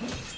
Kill.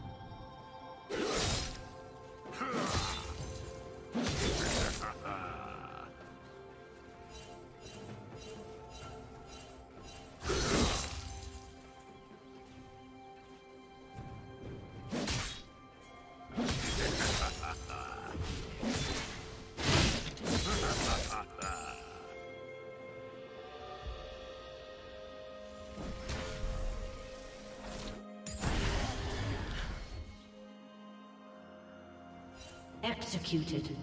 Executed.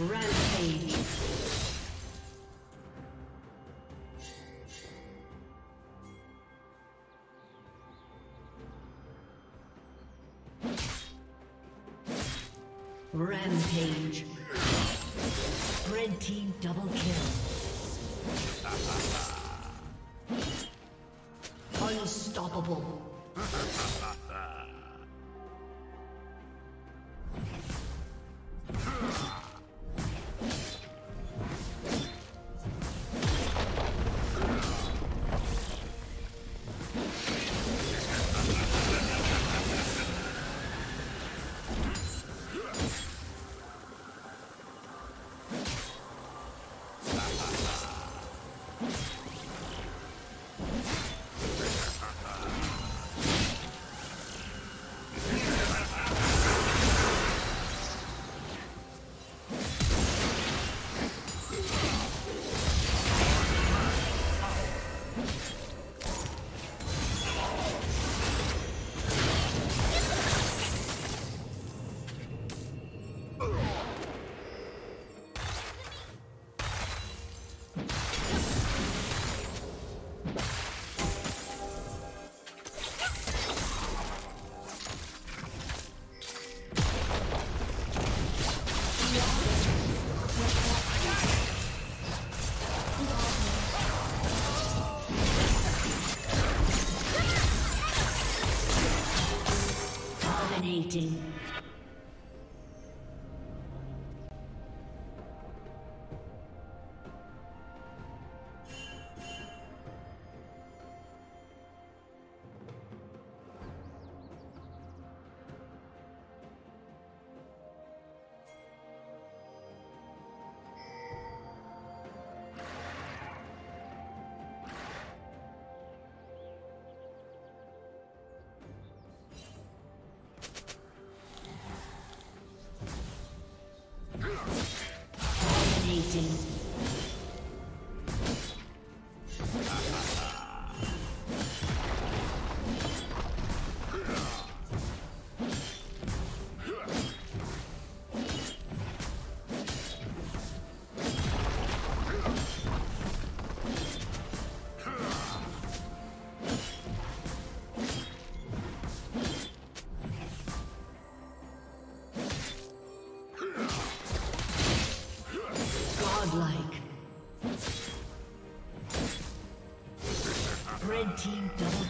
Rampage.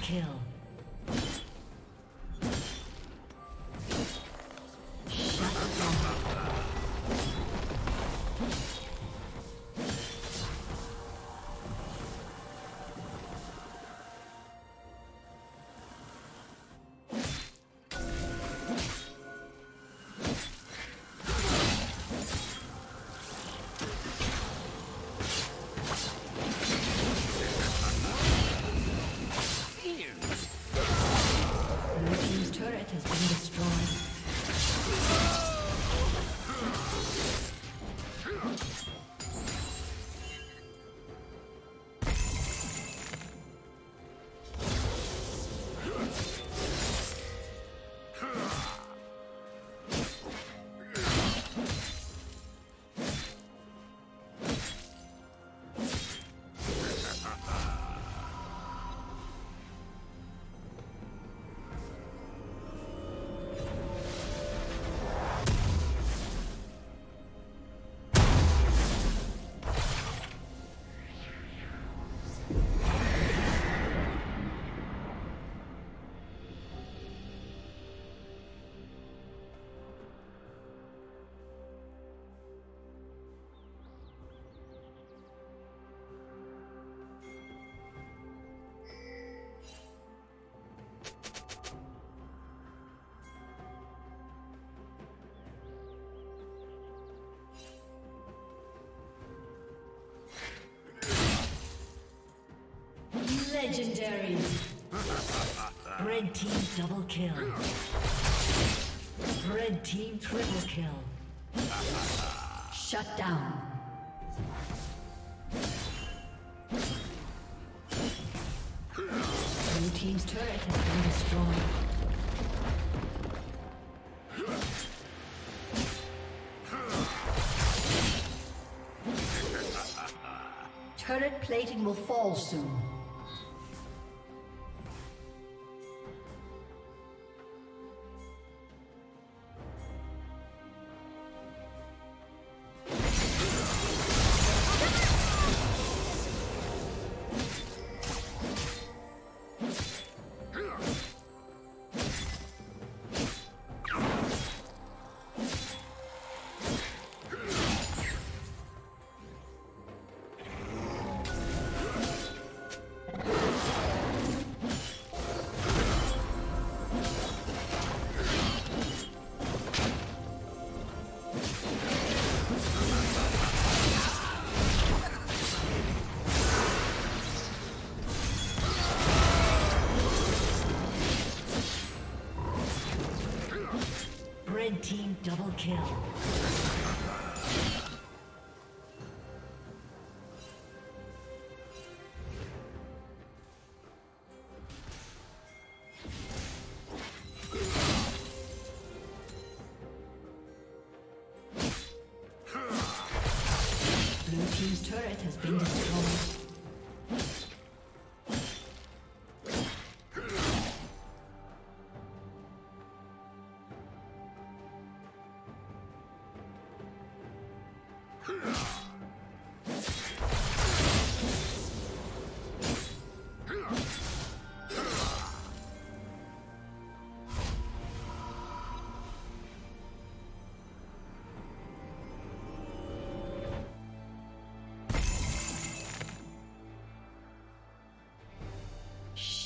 Kill. Legendary. Red team double kill. Red team triple kill. Shut down. Blue team's turret has been destroyed. Turret plating will fall soon. Kill.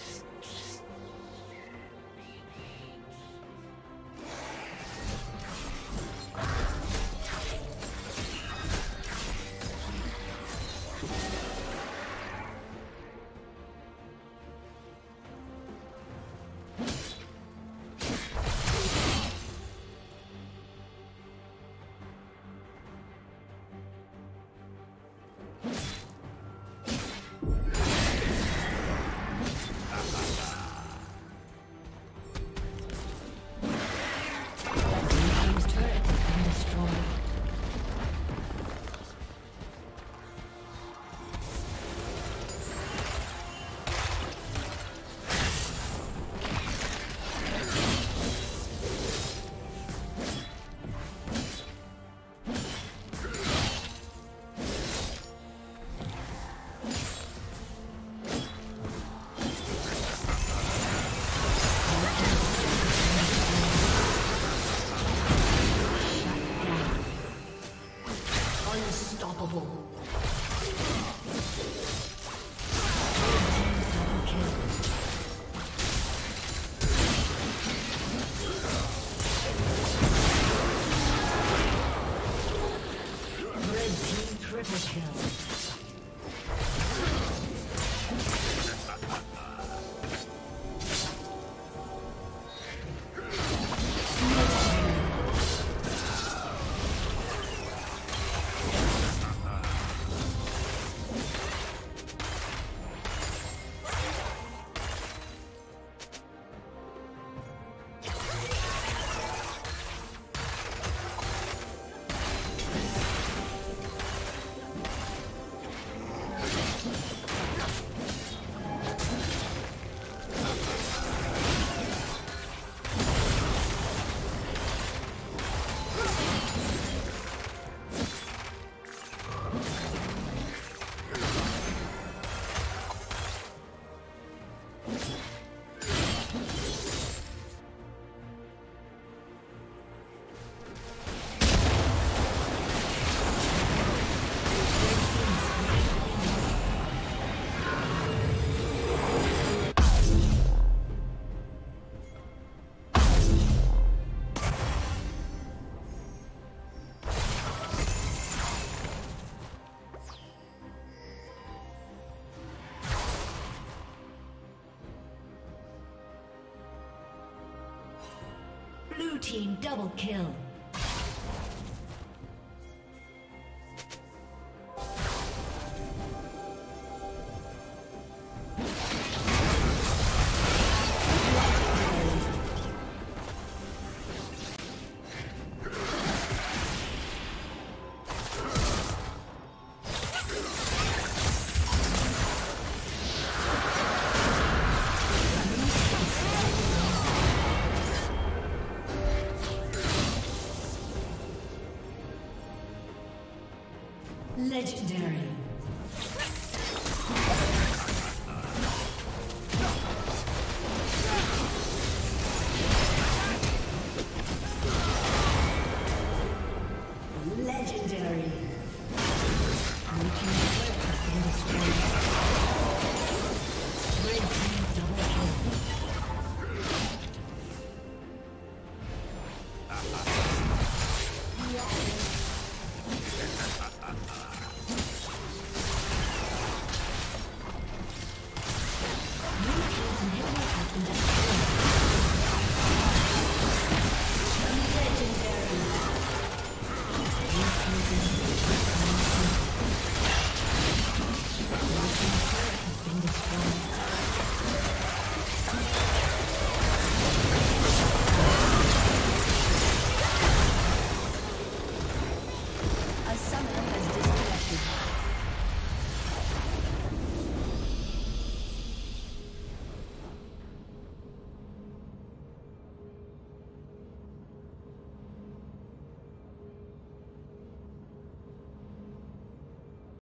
よし。Team double kill. Legendary.